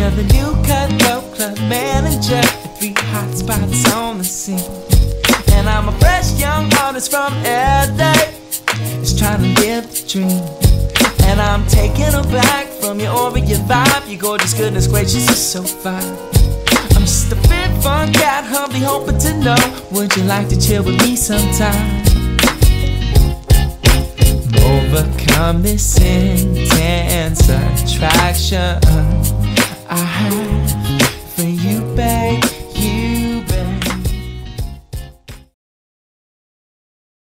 You're the new cutthroat club manager. Three hot spots on the scene. And I'm a fresh young artist from LA. Just trying to live the dream. And I'm taking taken aback from your aura, your vibe. Your gorgeous goodness gracious, you're so fine. I'm just a bit fun cat, humbly hoping to know. Would you like to chill with me sometime? Overcome this intense attraction